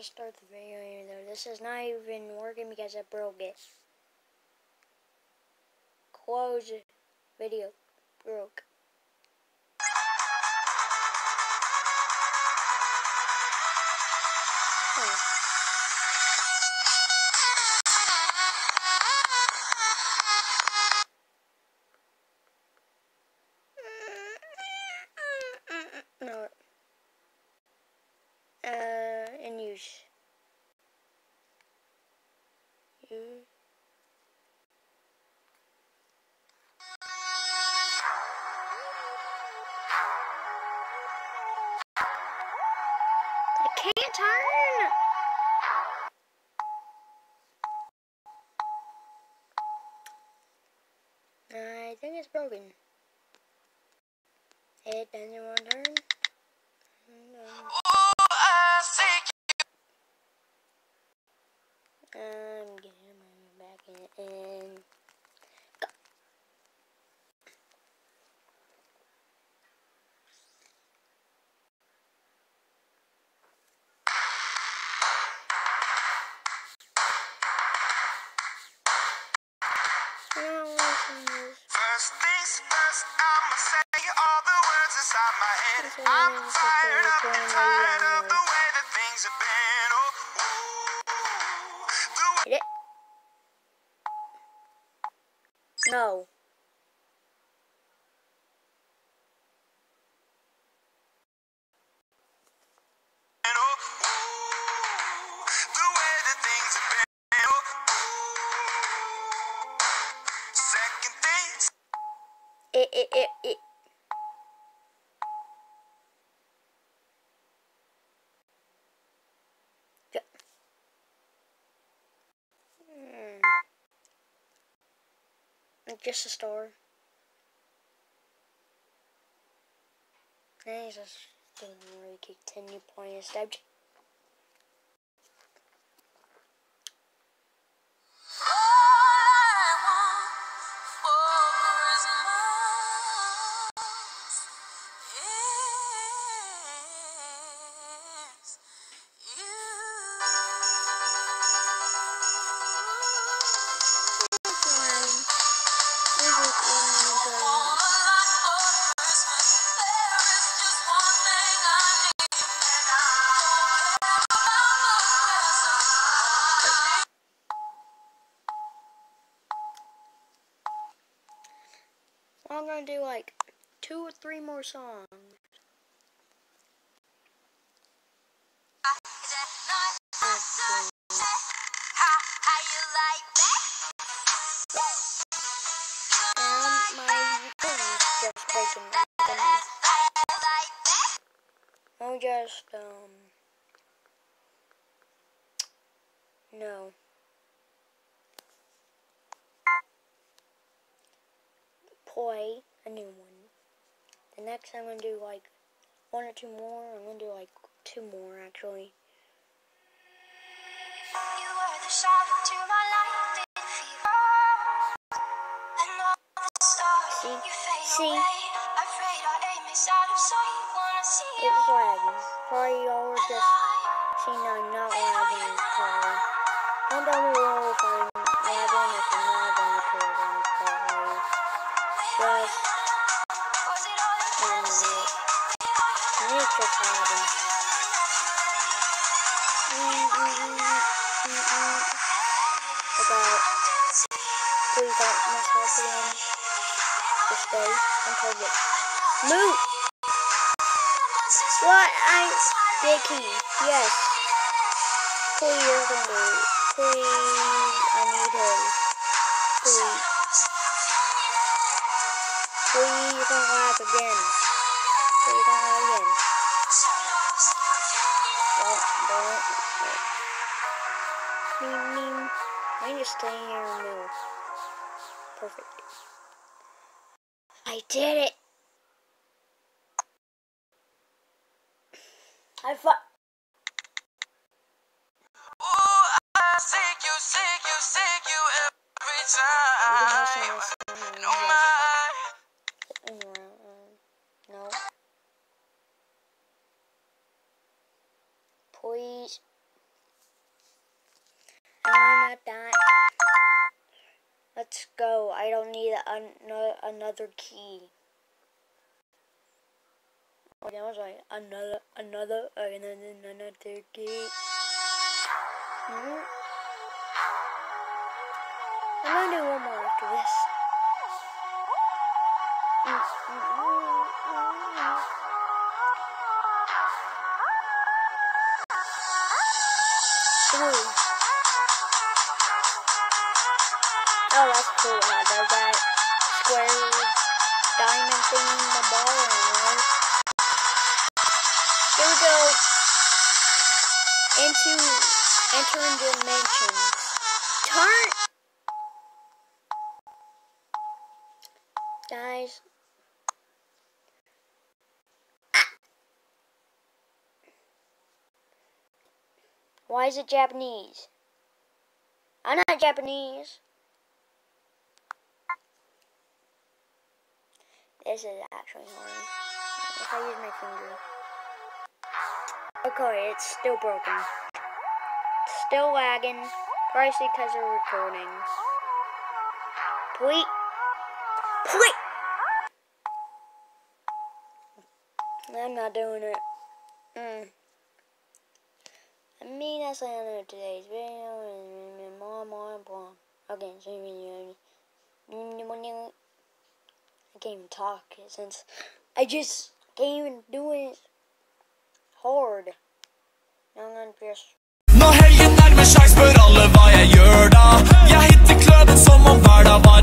start the video even though this is not even working because I broke it. Close video broke. Hmm. Use. I can't turn. I think it's broken. It doesn't want to turn. Mm, I'm getting my back in and go. No, listen to this. First things first, I'ma say all the words inside my head. I'm things. It, it, it, it. Yeah. Hmm. Just a store. I just didn't really continue playing a stab. I'm gonna do like two or three more songs. And my thing's just. I'll just, um, no. Play a new one. The next I'm gonna do like one or two more. I'm gonna do like two more actually. You were the shadow to my light. And all the stars, See? you fade See? away. Afraid our aim is out of sight. Wanna see you It's lagging. Sorry y'all were just seeing I'm not lagging probably. Comment down below if I'm mess up again. Just stay until it move. What I big key. Yes. Please do. Please I need him. Please. Please don't lag again. Please don't lag again. Don't don't Mean mean. I need to stay here the middle. Perfect. I did it. I oh No. Please. I'm at that. Let's go. I don't need an, no, another key. Oh, I was like, another, another, another, another key. Mm-hmm. I'm gonna do one more after this. Oh, that's cool how it does that square diamond thing in the ball and Here we go. Into entering dimensions. Turn guys. Why is it Japanese? I'm not Japanese. This is actually hard. If I use my finger. Okay, it's still broken. Still lagging. Probably because of recording. Please. Please. I'm not doing it. Mm. I mean, that's the end of today's video. More, more, more. Okay, so you I can't even talk since I just can't even do it hard. Now I'm gonna pierce. Nå helgen nærmer seg, spør alle hva jeg gjør da. Jeg hitter kløden som om hver dag var